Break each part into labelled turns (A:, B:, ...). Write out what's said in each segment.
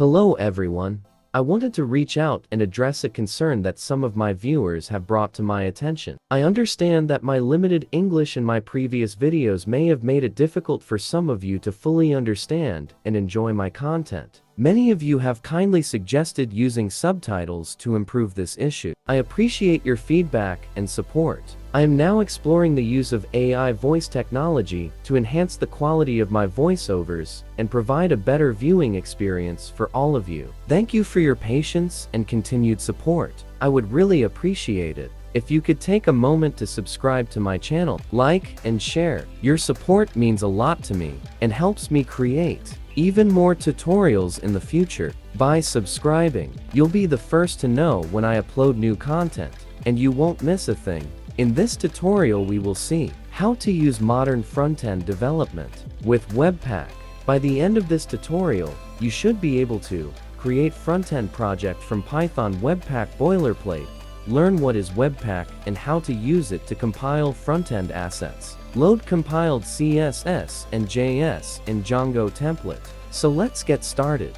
A: Hello everyone. I wanted to reach out and address a concern that some of my viewers have brought to my attention. I understand that my limited English in my previous videos may have made it difficult for some of you to fully understand and enjoy my content. Many of you have kindly suggested using subtitles to improve this issue. I appreciate your feedback and support. I am now exploring the use of AI voice technology to enhance the quality of my voiceovers and provide a better viewing experience for all of you. Thank you for your patience and continued support. I would really appreciate it. If you could take a moment to subscribe to my channel, like and share, your support means a lot to me and helps me create even more tutorials in the future. By subscribing, you'll be the first to know when I upload new content, and you won't miss a thing. In this tutorial we will see how to use modern front-end development with Webpack. By the end of this tutorial, you should be able to create front-end project from Python Webpack boilerplate, learn what is Webpack and how to use it to compile front-end assets. Load compiled CSS and JS in Django template. So let's get started.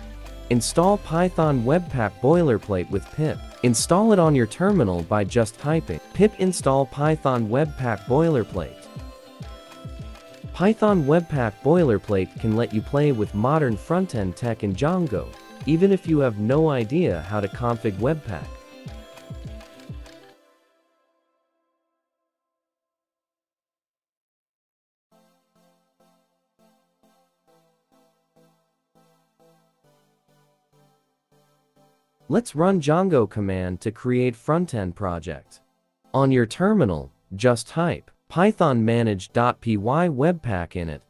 A: Install Python Webpack boilerplate with pip. Install it on your terminal by just typing pip install Python Webpack boilerplate. Python Webpack boilerplate can let you play with modern front-end tech in Django, even if you have no idea how to config Webpack. Let's run Django command to create front-end project. On your terminal, just type python manage.py webpack init.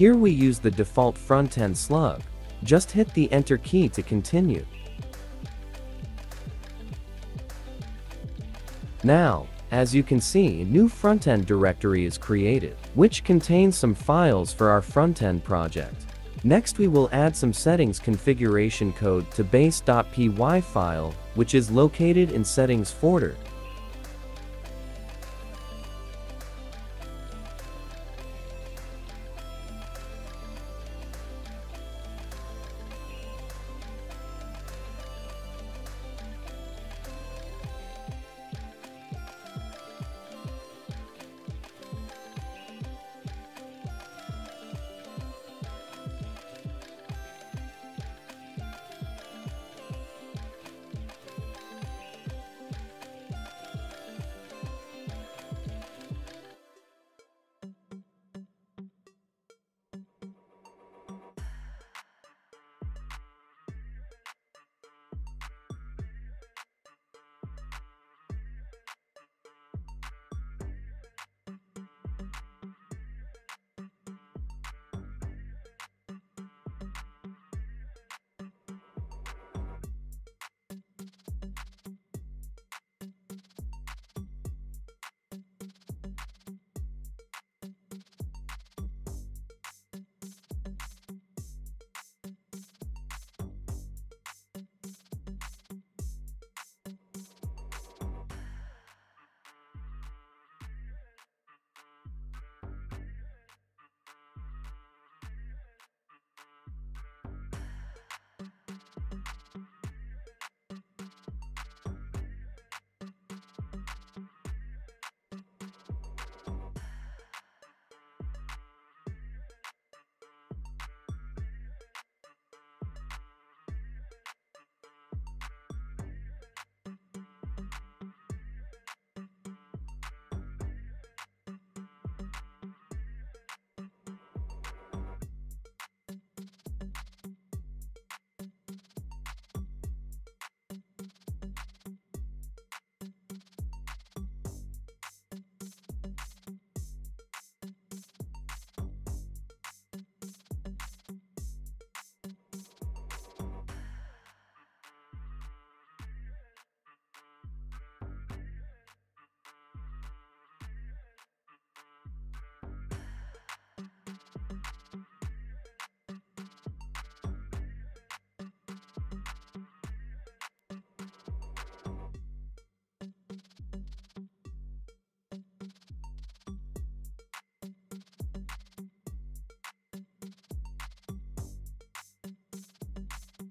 A: Here we use the default front-end slug. Just hit the enter key to continue. Now, as you can see, a new front-end directory is created, which contains some files for our front-end project. Next we will add some settings configuration code to base.py file, which is located in settings folder.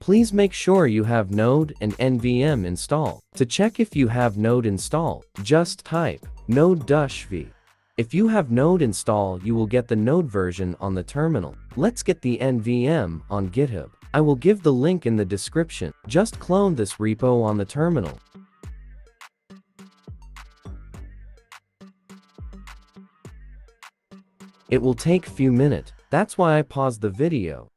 A: Please make sure you have Node and NVM installed. To check if you have Node installed, just type node-v. If you have Node installed, you will get the Node version on the terminal. Let's get the NVM on GitHub. I will give the link in the description. Just clone this repo on the terminal. It will take few minutes. That's why I paused the video.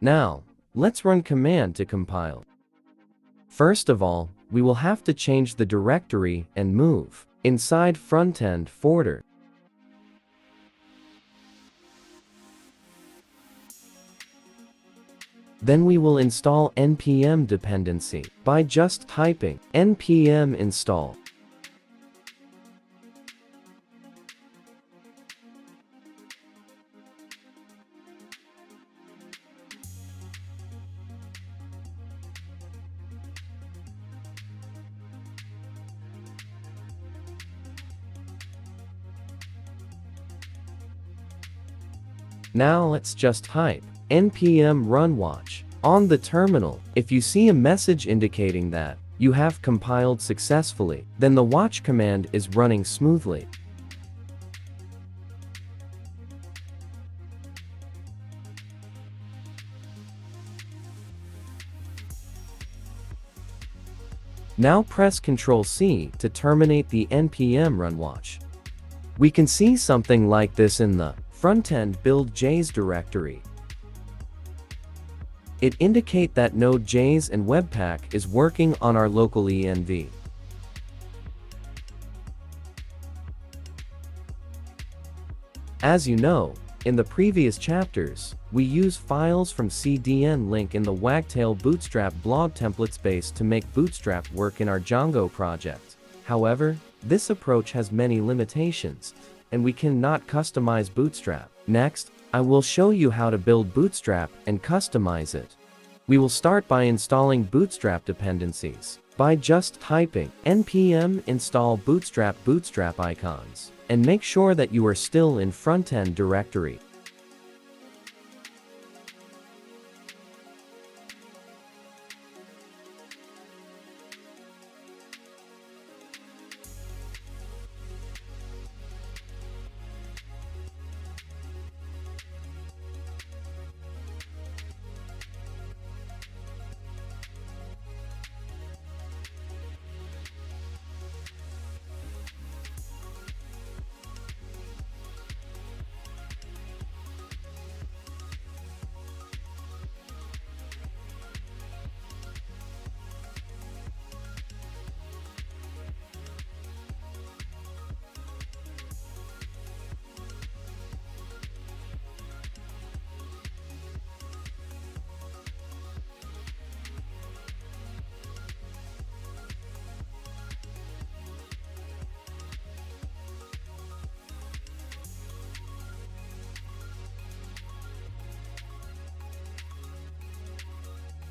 A: Now, let's run command to compile. First of all, we will have to change the directory and move inside frontend folder. Then we will install npm dependency by just typing npm install. Now let's just type npm run watch on the terminal. If you see a message indicating that you have compiled successfully, then the watch command is running smoothly. Now press Ctrl C to terminate the npm run watch. We can see something like this in the frontend build JS directory. It indicate that Node.js and Webpack is working on our local env. As you know, in the previous chapters, we use files from CDN link in the Wagtail Bootstrap blog template space to make Bootstrap work in our Django project. However, this approach has many limitations, and we cannot customize Bootstrap. Next, I will show you how to build Bootstrap and customize it. We will start by installing Bootstrap dependencies by just typing npm install bootstrap bootstrap icons and make sure that you are still in frontend directory.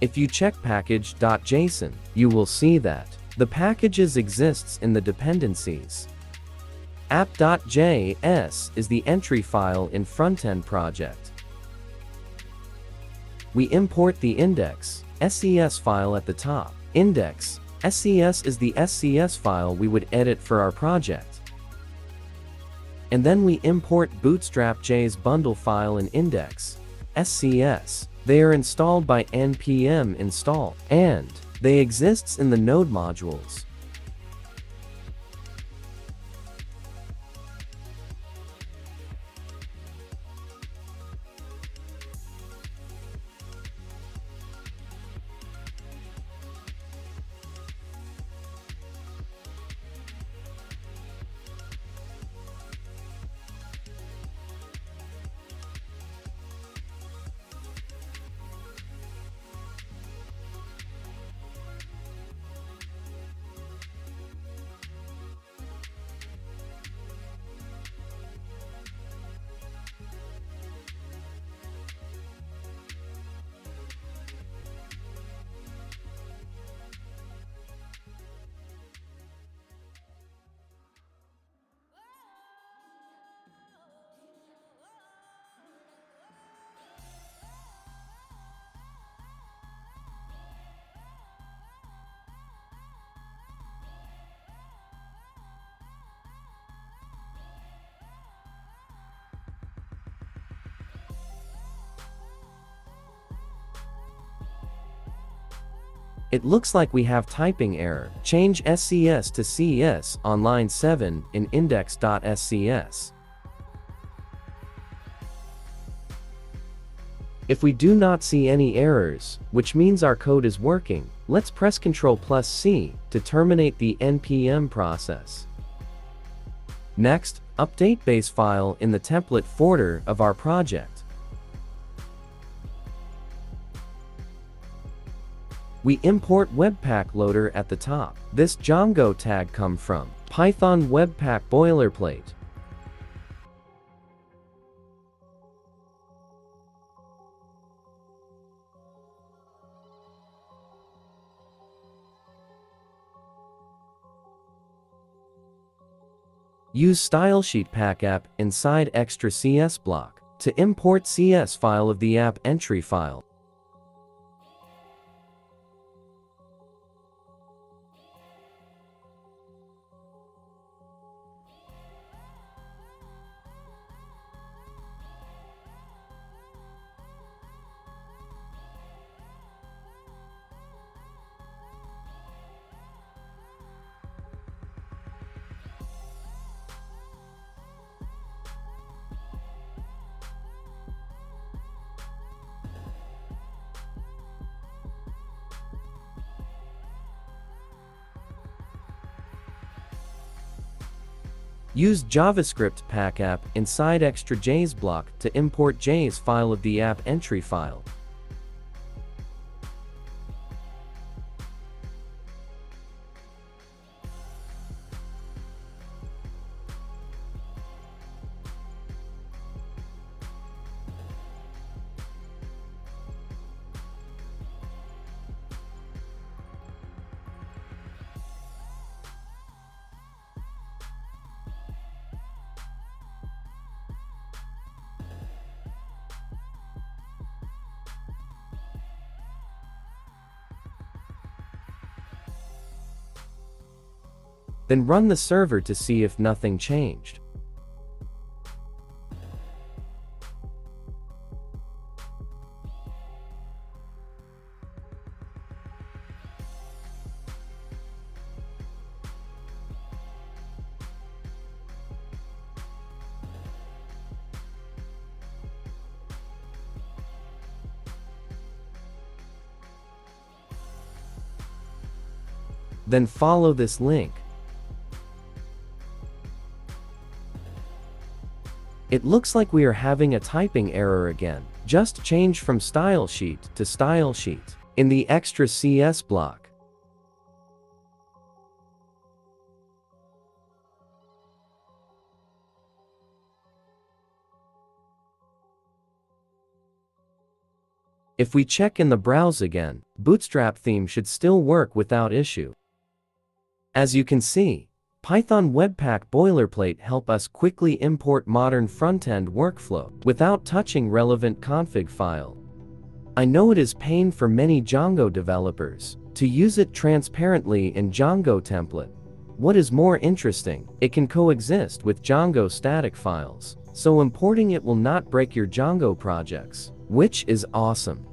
A: If you check package.json, you will see that the packages exists in the dependencies. app.js is the entry file in frontend project. We import the index, SES file at the top. Index, SES is the SCS file we would edit for our project. And then we import bootstrap.js bundle file in index, SCS. They are installed by npm install, and they exists in the node modules. It looks like we have typing error. Change SCS to CES on line 7 in index.scs. If we do not see any errors, which means our code is working, let's press Ctrl plus C to terminate the npm process. Next, update base file in the template folder of our project. We import Webpack loader at the top. This Django tag come from Python Webpack boilerplate. Use StyleSheet Pack app inside extra CS block to import CS file of the app entry file. Use JavaScript pack app inside extra JS block to import JS file of the app entry file. Then run the server to see if nothing changed. Then follow this link. It looks like we are having a typing error again. Just change from style sheet to style sheet in the extra CS block. If we check in the browse again, Bootstrap theme should still work without issue. As you can see, Python Webpack boilerplate help us quickly import modern front-end workflow without touching relevant config file. I know it is pain for many Django developers to use it transparently in Django template. What is more interesting, it can coexist with Django static files, so importing it will not break your Django projects, which is awesome.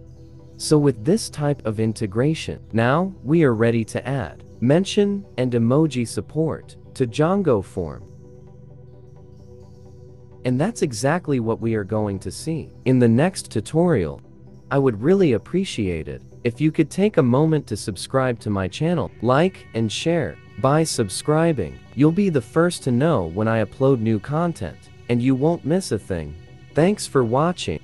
A: So with this type of integration, now we are ready to add mention and emoji support to Django form. And that's exactly what we are going to see. In the next tutorial, I would really appreciate it if you could take a moment to subscribe to my channel, like and share. By subscribing, you'll be the first to know when I upload new content, and you won't miss a thing. Thanks for watching.